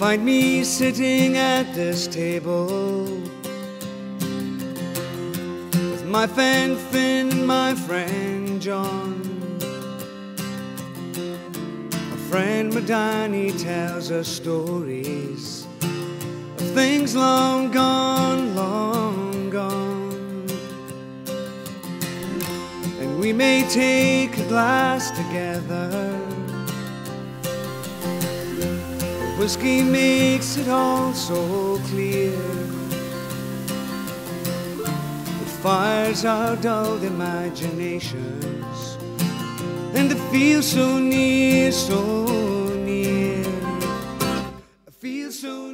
find me sitting at this table with my friend Finn and my friend John. My friend Madani tells us stories of things long gone, long gone. And we may take a glass together. Whiskey makes it all so clear. It fires our dulled imaginations, and it feels so near, so near. It feels so